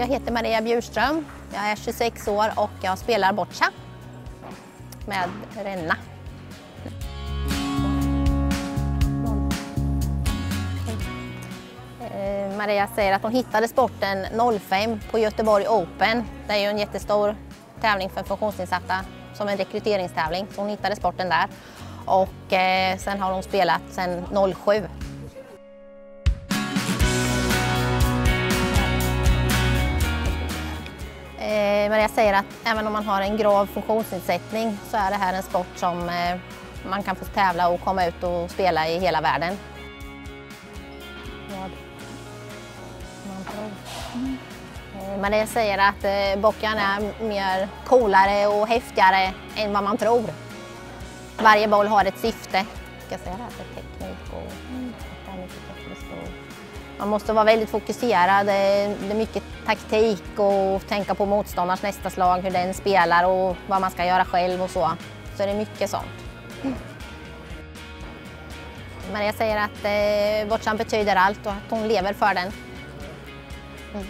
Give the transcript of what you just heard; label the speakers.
Speaker 1: Jag heter Maria Bjurström. Jag är 26 år och jag spelar boccia med Renna. Eh, Maria säger att hon hittade sporten 05 på Göteborg Open. Det är ju en jättestor tävling för funktionsnedsatta som en rekryteringstävling. Så hon hittade sporten där. Och eh, sen har hon spelat sedan 07. Maria säger att även om man har en grav funktionsnedsättning så är det här en sport som eh, man kan få tävla och komma ut och spela i hela världen. Maria säger att eh, boccian är mer coolare och häftigare än vad man tror. Varje boll har ett syfte. Ska jag säga det här för teknik och, det och man måste vara väldigt fokuserad. Det är mycket taktik och tänka på motståndarens nästa slag, hur den spelar och vad man ska göra själv och så. Så det är mycket sånt. Maria säger att eh, betyder allt och att hon lever för den. Mm.